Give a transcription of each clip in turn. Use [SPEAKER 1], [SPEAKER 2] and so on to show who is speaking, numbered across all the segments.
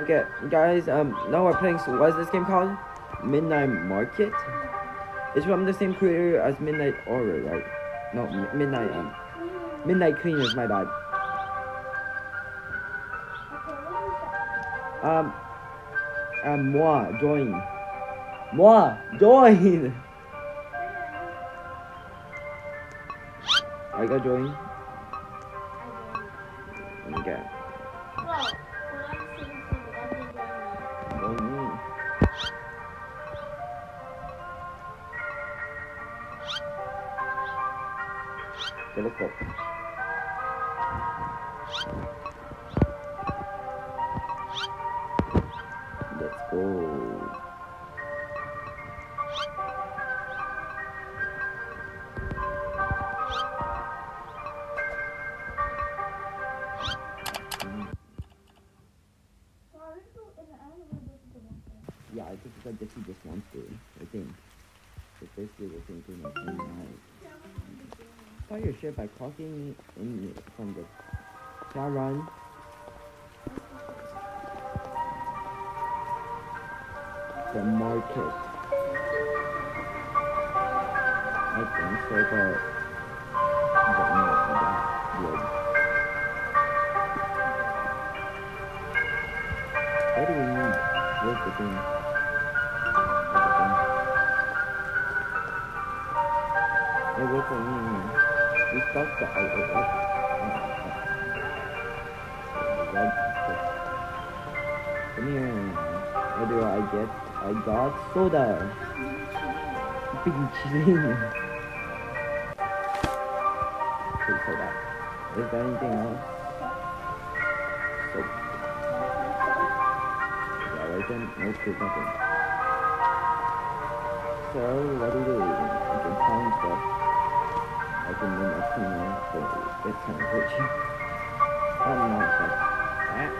[SPEAKER 1] Okay, guys, um, now we're playing, so what is this game called? Midnight Market? It's from the same creator as Midnight Horror, right? No, M Midnight, um, Midnight Cleaners, my bad. Um, um, moi, join. Moi, join! I got join. Okay, Okay, let's go. Yeah, I think it's just he just wants to. I think. But basically the same thing as midnight. Start your ship by clocking in from the shall run. The market. I think so, but I don't know if good. What do we need? Where's the thing? Where's the thing? Hey, me. The oh, Come here. What do I get? I got soda. Big chilling. Okay, soda. Is there anything else? Soap. Yeah, right then. Nope, there's nothing. So, what do we do? We can find stuff. I can name my cleaner, so it's kind of glitchy. Oh, no, it's like that.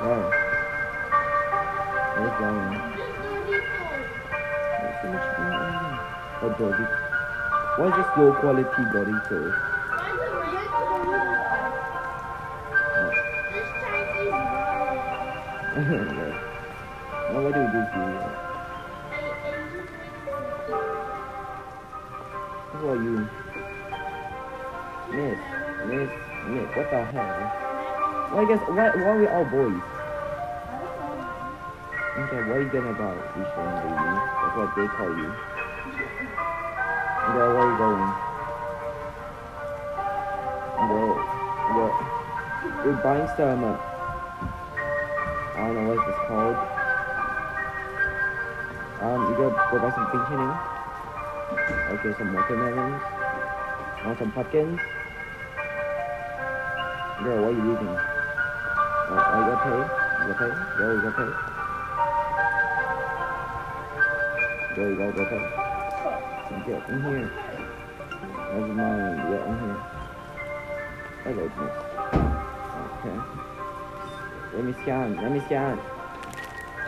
[SPEAKER 1] Where? Where's going? There's so much going on. Oh, Doritos. Why is this low quality Doritos? Now, what do we do here? Who are you? Miss, Miss, Miss, what the hell? Why guess why why are we all boys? Okay, what are you gonna each one baby? That's what they call you. Girl, where are you going? Girl, girl. We're buying some uh, I don't know what this called. Um, you got go go buy some pink chili. Okay, some watermelons. Want some pumpkins? Girl, why are you leaving? Oh, uh, are you pay? You pay? Girl, you pay? Girl, you pay. Get in here. Never mind. Yeah, in here. Hello, miss. Okay. Let me scan. Let me scan.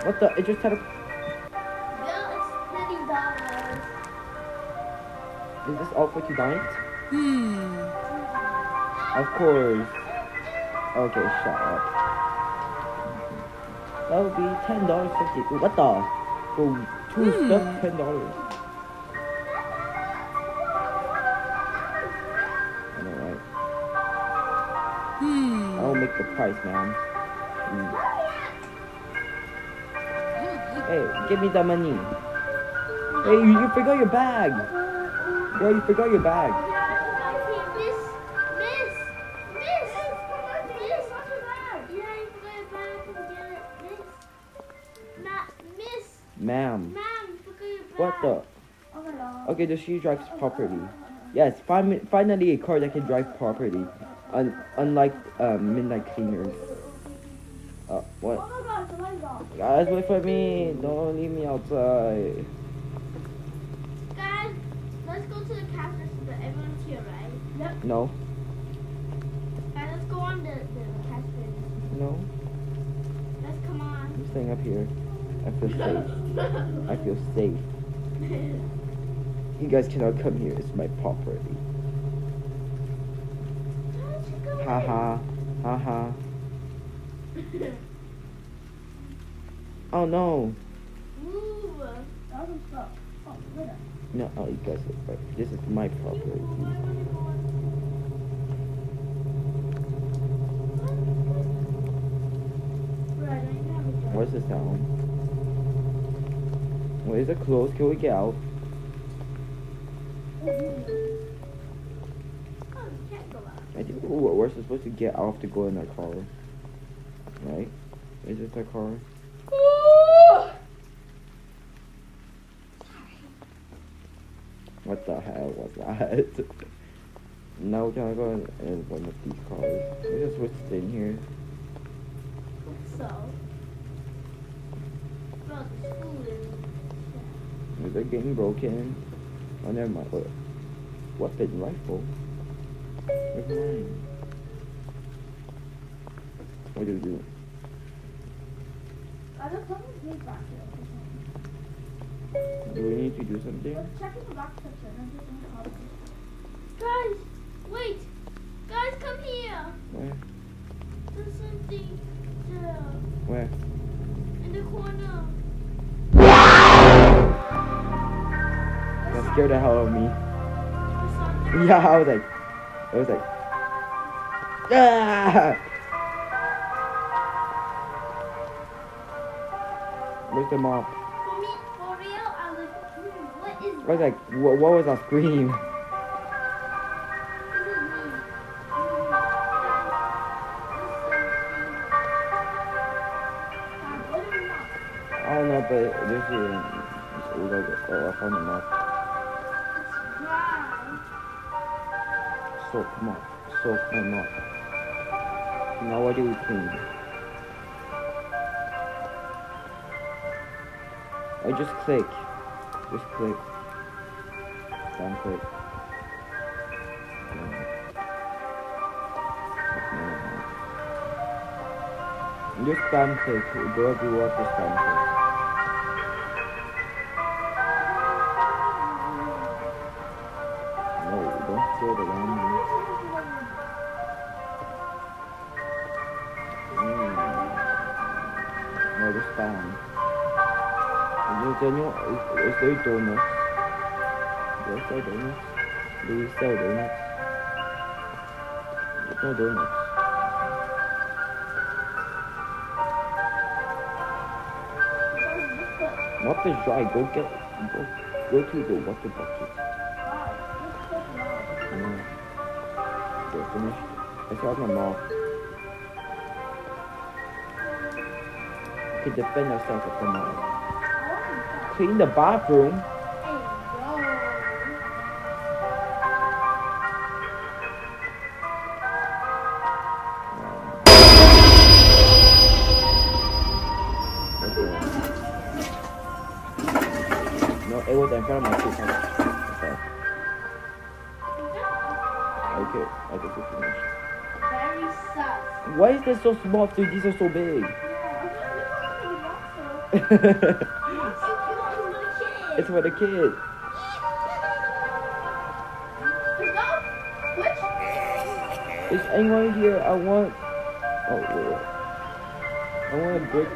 [SPEAKER 1] What the? It just had Is this all for tonight?
[SPEAKER 2] Hmm.
[SPEAKER 1] Of course. Okay, shut up. That would be ten dollars fifty. What the? For two
[SPEAKER 2] Hmm.
[SPEAKER 1] stuff, ten dollars. I know, right?
[SPEAKER 2] Hmm.
[SPEAKER 1] I'll make the price, man. Mm. Hey, give me the money. Hey, you, you forgot your bag. Girl, you forgot your bag. Miss! Miss. Miss. Come on. Get this. Not Miss. Ma'am. Ma'am forgot your bag What the? Okay, the she drives properly. Yes, fin- finally a car that can drive properly. Un- unlike um, midnight cleaners. Uh, what? Guys, wait for me. Don't leave me outside.
[SPEAKER 3] Guys, let's go to the cafe so that everyone's here, right? Yep.
[SPEAKER 1] No,
[SPEAKER 3] Guys, let's go on the, the cafe.
[SPEAKER 1] no.
[SPEAKER 3] Let's come on.
[SPEAKER 1] I'm staying up here. I feel safe. I feel safe. You guys cannot come here. It's my property. Ha ha. Ha ha. Oh no.
[SPEAKER 3] Move. Doesn't stop. Oh, wait.
[SPEAKER 1] No, oh, you guys, this is my property. What's the sound? Where is it closed? Can we get out? I think we're we're supposed to get out to go in our car. Right? Is this our car? What the hell was that? now we're gonna go in one of these cars. We're just switched in here.
[SPEAKER 3] So. Well, the school is.
[SPEAKER 1] It getting broken? Oh, never mind. What? Weapon rifle? Never mind. What do we do?
[SPEAKER 3] I don't come gonna call it. Guys, wait. Guys, come here.
[SPEAKER 1] Where?
[SPEAKER 3] There's something there
[SPEAKER 1] Where?
[SPEAKER 3] in the corner.
[SPEAKER 1] That scared the hell out of me. Yeah, I was like, I was like, ah! Where's the mop?
[SPEAKER 3] Was like, what,
[SPEAKER 1] what was that scream?
[SPEAKER 3] This is is?
[SPEAKER 1] I don't know, but there's a, it's like, mop.
[SPEAKER 3] It's dry.
[SPEAKER 1] Soap, come on. Soap and mop. Now what do we clean? I just click. Just click. No. Just. Go everywhere to spam. No, don't throw it around. Mm. No, just spam. Is there, is, is there donuts? Sell donuts? Do sell donuts? There's no donuts. Mop is dry. Go get. Go, go to the water bucket. No. They're finished. I have my. We can defend ourselves with the mop. Clean the bathroom. Is so small after these are so big? it's for the kids. Is anyone here? I want. Oh, wait. I want a brick.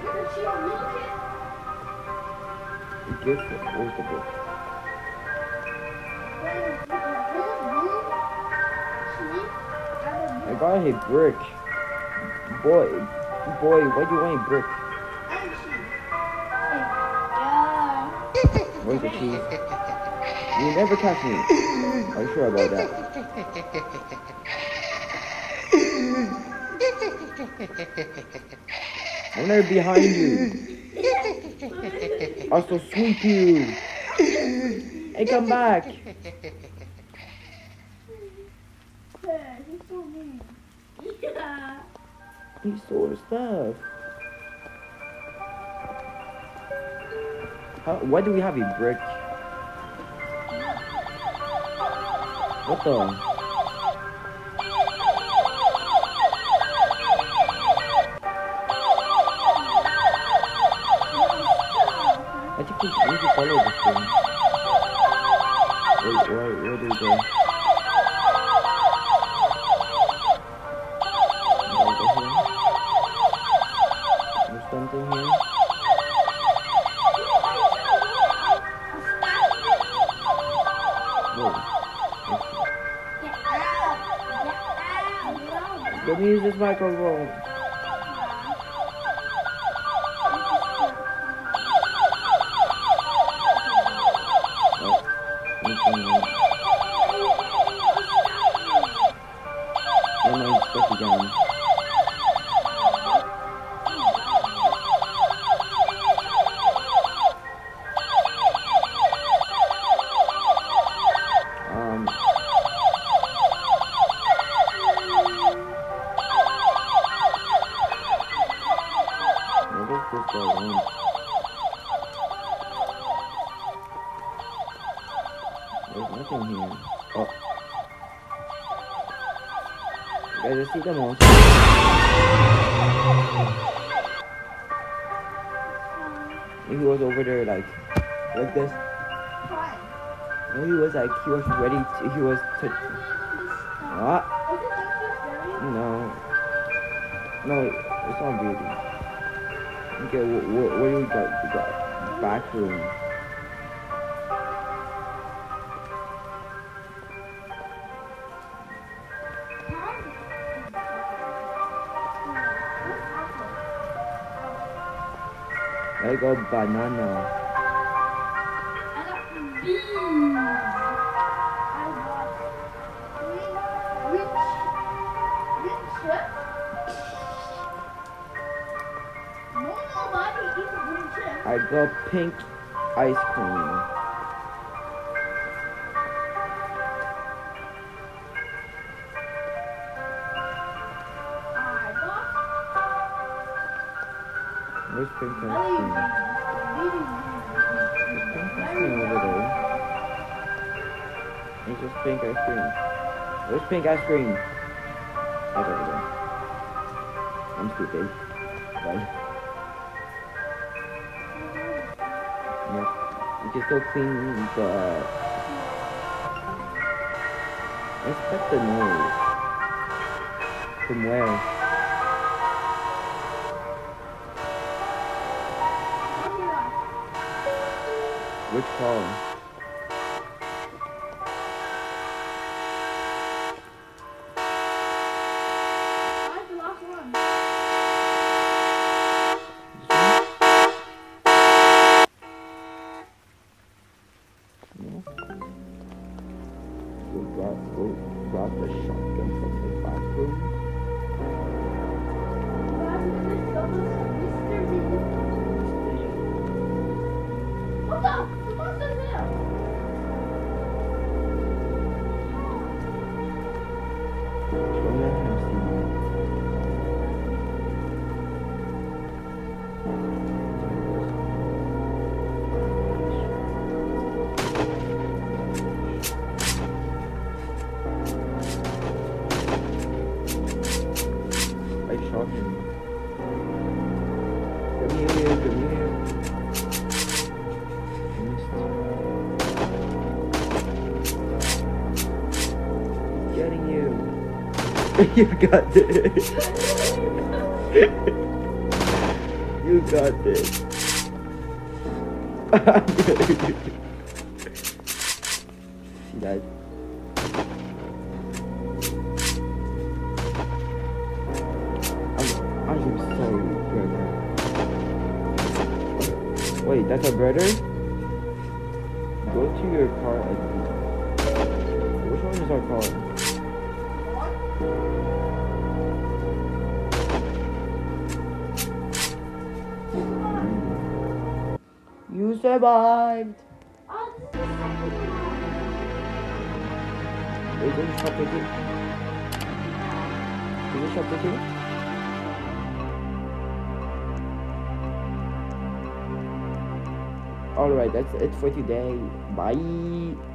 [SPEAKER 1] Gift. Where's the brick? I got a brick. Boy, boy, why do you want a brick? Where's the cheese? You never catch me. Are you sure about that? I'm never behind you. I'll still sweep you. Hey, come back. He's so mean.
[SPEAKER 3] Yeah.
[SPEAKER 1] He stole her stuff. How, why do we have a brick? What the? Me use this microphone. Was over there like, like this. No, he was like, he was ready to, he was to, what? No. No, it's not beauty. Okay, what, what, what do we got? We got back room. I got banana.
[SPEAKER 3] I got bees. I got rich, rich, No, nobody eats green chips.
[SPEAKER 1] I got pink ice cream. Where's pink hmm.
[SPEAKER 3] ice
[SPEAKER 1] cream? There's pink ice cream over there. It's just pink ice cream. Where's pink ice cream? It's over there. I'm stupid. Bye. Yep. You can still clean the. Inspect the nose. From where? Which column?
[SPEAKER 3] That's the last one.
[SPEAKER 1] No. Go grab, go the shotgun you got this. you got this. See that? I'm, sorry, brother. Wait, that's a brother? Go to your car. Which one is our car? Survived!
[SPEAKER 3] This is the second one.
[SPEAKER 1] Is it chapter 2? Is it chapter 2? Alright, that's it for today. Bye!